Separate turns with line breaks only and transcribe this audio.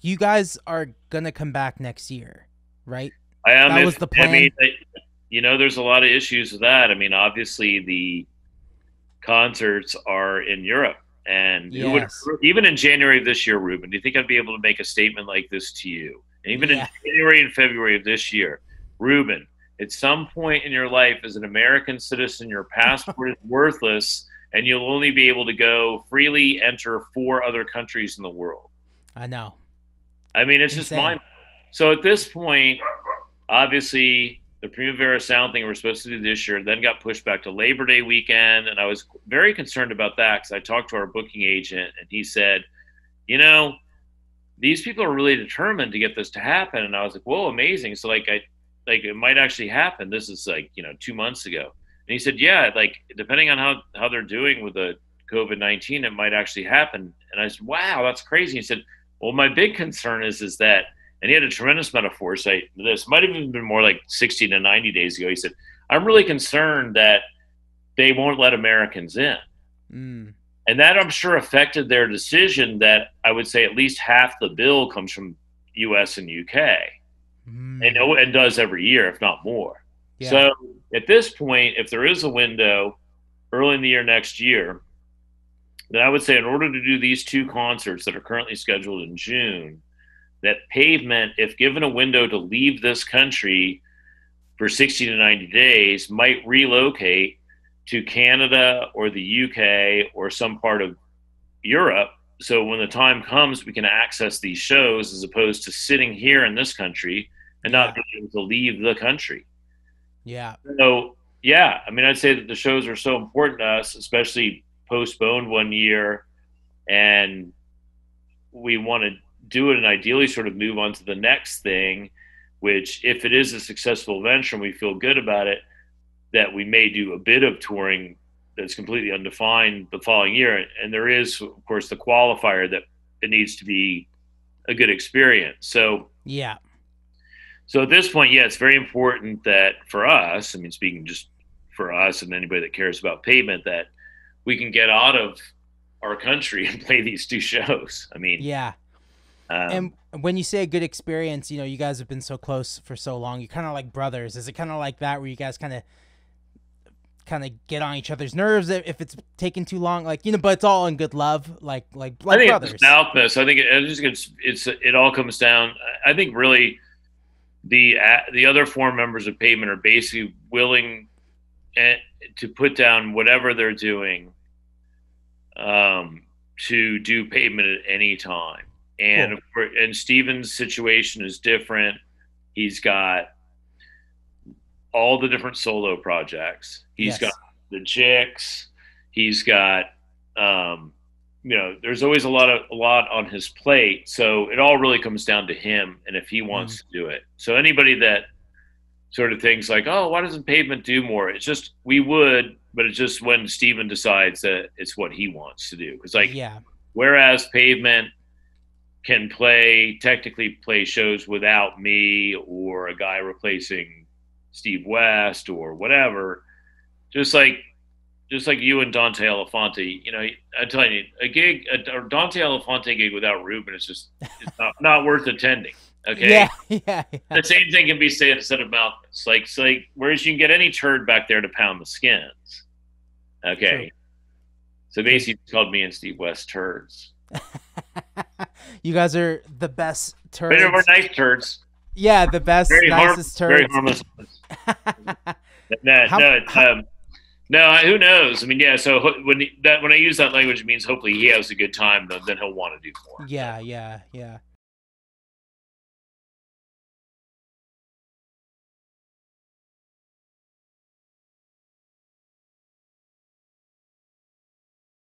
you guys are gonna come back next year, right?
I am.
That
if-
was the
I mean. You know, there's a lot of issues with that. I mean, obviously the concerts are in Europe, and it would- even in January of this year, Ruben, do you think I'd be able to make a statement like this to you? And even
Yeah.
in January and February of this year, Ruben, at some point in your life as an American citizen, your passport is worthless, and you'll only be able to go freely enter four other countries in the world.
I know.
I mean, it's just
Insane.
mind. So at this point, obviously, the Primavera Sound thing we're supposed to do this year then got pushed back to Labor Day weekend, and I was very concerned about that because I talked to our booking agent, and he said, you know, these people are really determined to get this to happen, and I was like, whoa, amazing. So like I, like it might actually happen. This is like you know two months ago, and he said, yeah, like depending on how how they're doing with the COVID nineteen, it might actually happen. And I said, wow, that's crazy. He said, well, my big concern is is that, and he had a tremendous amount of foresight. This might have even been more like sixty to ninety days ago. He said, I'm really concerned that they won't let Americans in.
Mm.
And that I'm sure affected their decision that I would say at least half the bill comes from US and UK
Mm.
and, and does every year, if not more.
Yeah.
So at this point, if there is a window early in the year next year, then I would say in order to do these two concerts that are currently scheduled in June, that pavement, if given a window to leave this country for 60 to 90 days, might relocate to Canada or the UK or some part of Europe. So when the time comes, we can access these shows as opposed to sitting here in this country and not being able to leave the country.
yeah.
So yeah, I mean, I'd say that the shows are so important to us, especially postponed one year, and we want to do it and ideally sort of move on to the next thing. Which, if it is a successful venture and we feel good about it, that we may do a bit of touring that's completely undefined the following year. And there is, of course, the qualifier that it needs to be a good experience. So
Yeah.
so at this point, yeah, it's very important that for us, I mean, speaking just for us and anybody that cares about pavement, that we can get out of our country and play these two shows. I mean,
Yeah.
um,
and when you say a good experience, you know, you guys have been so close for so long. You're kind of like brothers. Is it kind of like that where you guys kind of kind of get on each other's nerves if it's taking too long like you know but it's all in good love like like
I
like
think
brothers
it's mouthness. I think it, I think it's it's it all comes down. I think really the uh, the other four members of Pavement are basically willing to put down whatever they're doing um, to do Pavement at any time. And
Cool.
course, and Stephen's situation is different. He's got all the different solo projects. He's
Yes.
got the Jicks. He's got um, you know, there's always a lot of a lot on his plate. So it all really comes down to him and if he wants to do it. So anybody that sort of things like, oh, why doesn't pavement do more? It's just we would, but it's just when Stephen decides that it's what he wants to do. Because like
yeah
whereas pavement can play technically play shows without me or a guy replacing Steve West or whatever, just like just like you and Dante Elephante, you know, I tell you, a gig, a, a Dante Elephante gig without Ruben is just it's not, not worth attending. Okay,
yeah yeah yeah
the same thing can be said instead of Malkmus. Like, it's like whereas you can get any turd back there to pound the skins. Okay,
True.
so basically, called me and Steve West turds.
you guys are the best
But we're
turds
nice turds.
yeah the best
Very harm,
nicest
very harmless. No,
How-
no,
how-
um, no. Who knows? I mean, yeah. So when that when I use that language, it means hopefully he has a good time. Then he'll want to do more.
yeah yeah yeah